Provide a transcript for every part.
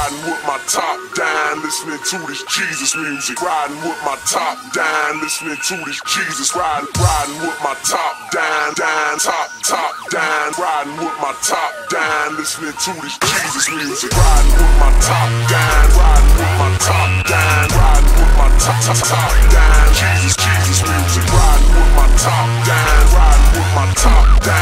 Riding with my top down, listening to this Jesus music. Riding with my top down, listening to this Jesus. Riding, riding with my top down, down, top, top down. Riding with my top down, listening to this Jesus music. Riding with my top down, riding with my top down, riding with my top, top, top down. Jesus, Jesus music. Riding with my top down, riding with my top down,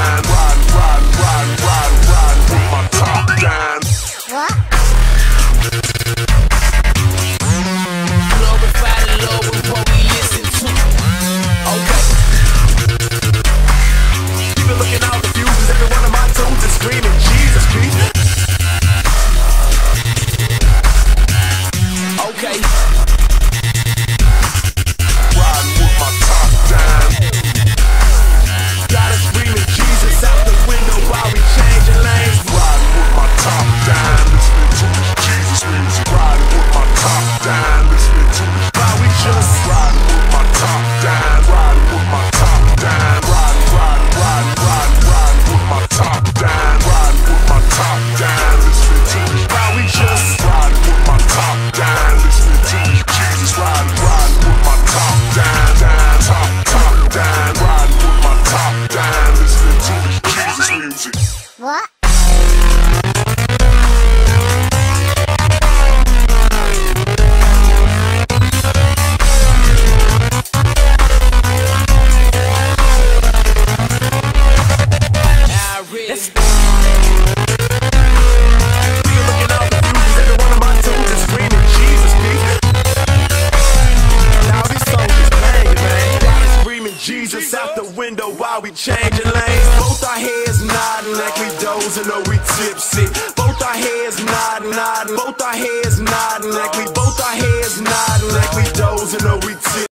What? The window while we changing lanes. Both our heads nodding like we dozing or we tipsy. Both our heads nodding, nodding. Both our heads nodding like we both our heads nodding like we dozing or we tipsy.